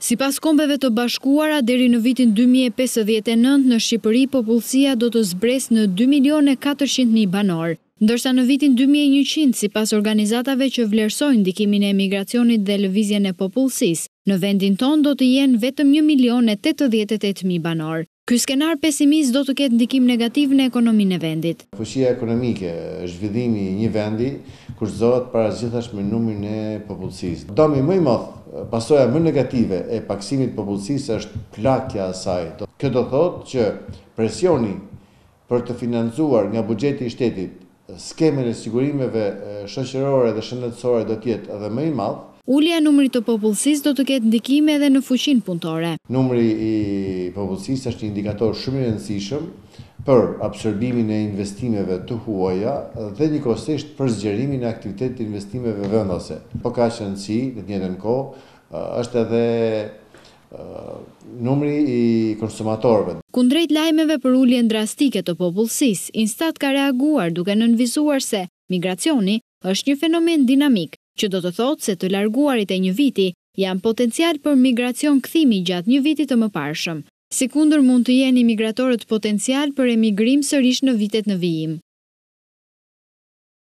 Sipas Kombeve të Bashkuara, deri në vitin dy mijë e pesëdhjetë e nëntë në Shqipëri popullsia do të zbresë në dy milion e katërqind mijë banorë, ndërsa në vitin dy mijë e njëqind, sipas organizatave që vlerësojnë ndikimin e emigracionit dhe lëvizjen e popullsisë, në vendin tonë do të jenë vetëm një milion e tetëdhjetë e tetë mijë banorë. Ky skenar pesimist do të ketë ndikim negativ në ekonominë e vendit. Fuqia ekonomike, zhvillimi i një vendi kushtëzohet para së gjithash me numrin e popullsisë. Dëmi më i madh, pasoja më negative e pakësimit të popullsisë është plakja e saj. Kjo do të thotë që presioni për të financuar nga buxheti i shtetit skemën e sigurimeve shoqërore dhe shëndetësore do të jetë edhe më i madh. Ulja e numrit të popullsisë do të ketë ndikime edhe në fuqinë punëtore. Numri i popullsisë është një indikator shumë i rëndësishëm për absorbimin e investimeve të huaja dhe njëkohësisht për zgjerimin e aktivitetit të investimeve vendase. Po kaq rëndësi, në të njëjtën kohë, është edhe numri i konsumatorëve. Kundrejt lajmeve për uljen drastike të popullsisë, Instat ka reaguar duke nënvizuar se migracioni është një fenomen dinamik, që do të thotë se të larguarit e një viti janë potencialë për migracion kthimi gjatë një viti të mëparshëm. Sikundër mund të jenë emigrantët potencialë për emigrim sërish në vitet në vijim.